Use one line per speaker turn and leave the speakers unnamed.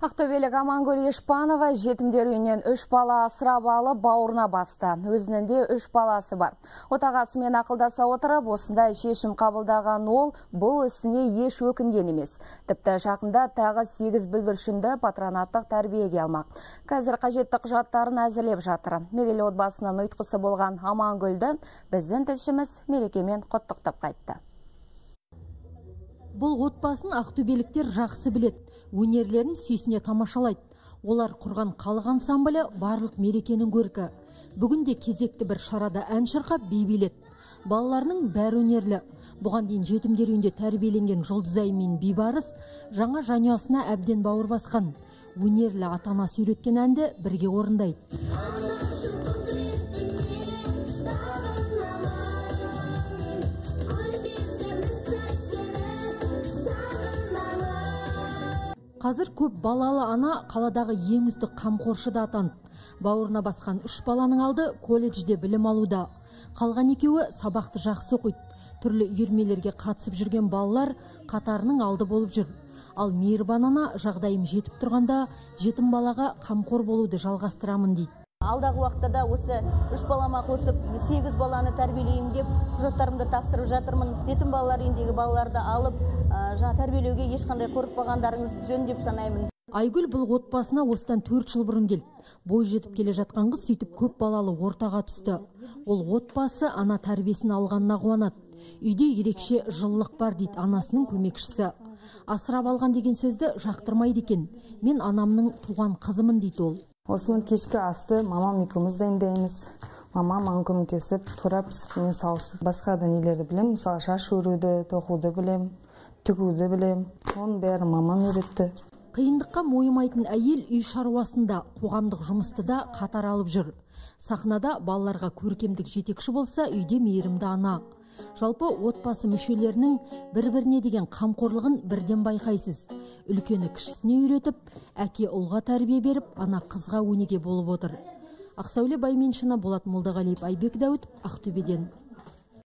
Ақтөбелік Амангүл Ешпанова жетімдер үйінен үш бала асырап алып бауырына басты. Өзінің де үш баласы бар. Отағасымен ақылдаса отырып, осындай шешім қабылдаған ол бұл ісіне еш өкінген емес. Тіпті жақында тағы сегіз бүлдіршінді патронаттық тәрбиеге алмақ. Қазір қажетті құжаттарын әзірлеп жатыр. Мерейлі отбасының ұйтқысы болған Амангүлді біздің тілшіміз мерекемен құттықтап қайтты.
Бұл отбасын ақтөбеліктер жақсы білет. Өнерлерін сүйсіне тамашалайды. Олар құрған халық ансамблі барлық мерекенің көркі. Бүгінде кезекті бір шарада ән шырқап би билет. Балаларының бәрі өнерлі. Бұған дейін жетімдер үйінде тәрбиеленген Жұлдызай мен Бибарыс жаңа жанұясына әбден бауыр басқан. Өнерлі ата анасы үйреткен әнді бірге орындайды. Қазір көп балалы ана қаладағы ең үздік қамқоршы да атанды. Бауырына басқан үш баланың алды колледжде білім алуда. Қалған екеуі сабақты жақсы оқиды. Түрлі үйірмелерге қатысып жүрген балалар қатарының алды болып жүр. Ал мейірбан ана жағдайым жетіп тұрғанда жетім балаға қамқор болуды жалғастырамын дейді
алдағы уақытта да осы үш балама қосып сегіз баланы тәрбиелеймін деп құжаттарымды тапсырып жатырмын. Жетім балалар үйіндегі балаларды алып жаңа тәрбиелеуге ешқандай қорықпағандарыңыз жөн деп санаймын.
Айгүл бұл отбасына осыдан төрт жыл бұрын келді. Бой жетіп келе жатқан қыз сөйтіп көп балалы ортаға түсті. Ол отбасы ана тәрбиесін алғанына қуанады. Үйде ерекше жылылық бар дейді анасының көмекшісі. Асырап алған деген сөзді жақтырмайды екен. Мен анамның туған қызымын дейді ол.
Осыны кешкі асты мамам екеуміз дайындаймыз. Мамам маған көмектесіп тура пісіп салысып басқа да нелерді білемін мысалы шаш өруді тоқуды білем, тігуді білем. оның бәрін мамам үйретті.
Қиындыққа мойымайтын әйел үй шаруасында қоғамдық жұмысты да қатар алып жүр. Сахнада балаларға көркемдік жетекші болса үйде мейірімді ана. Жалпы отбасы мүшелерінің бір біріне деген қамқорлығын бірден байқайсыз. Үлкені кішісіне үйретіп әке ұлға тәрбие беріп ана қызға өнеге болып отыр. Ақсәуле байменшина болат молдағалиев айбек дәуіт ақтөбеден.